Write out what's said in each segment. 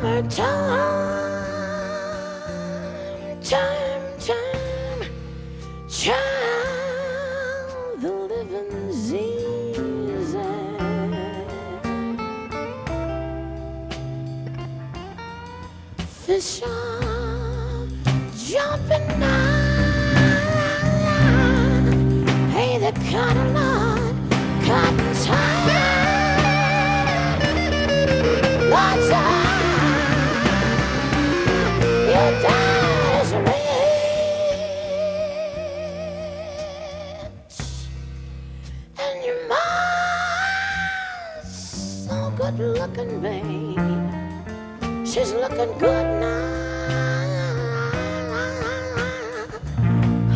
Time, time, time, child, the living's easy. Fish are jumping down. Hey, the cotton on cotton's high. And your mom's so good looking, babe. She's looking good now.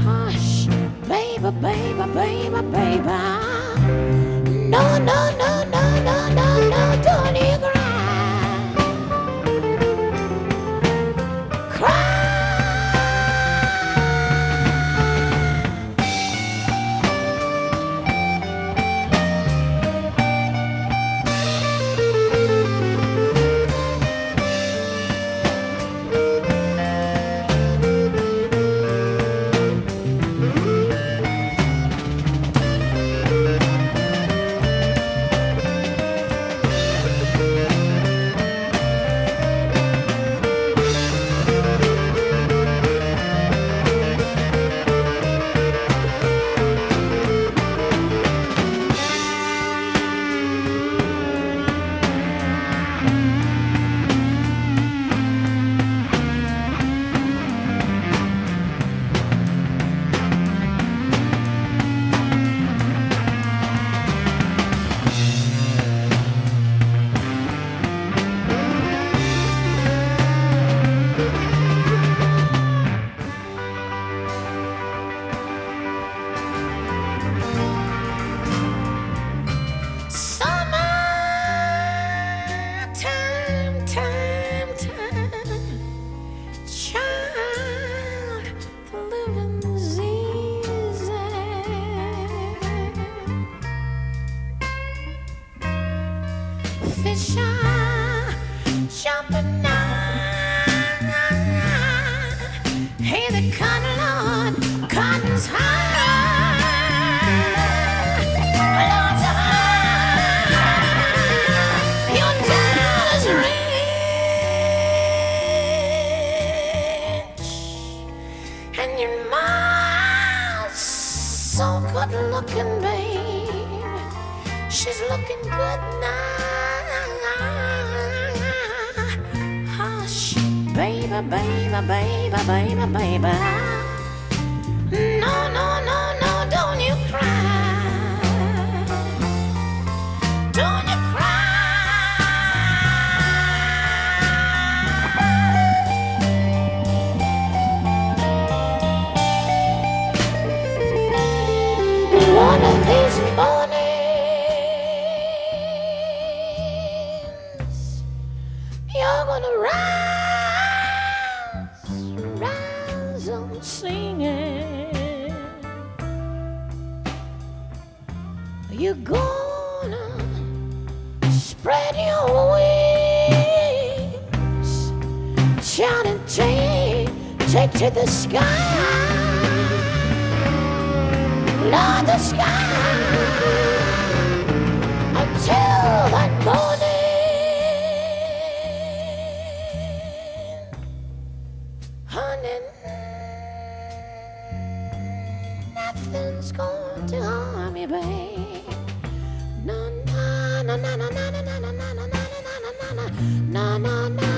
Hush, baby, baby, baby, baby. No, no, good looking, babe. She's looking good now. Hush, baby, baby, baby, baby, baby. No, no, no, singing. You're gonna spread your wings, shout and take, take to the sky. Lord, the sky until Going to harm you, babe. No, no, no, no, no, no, no, no, no, no, no, no, no, no, no, no, no, no.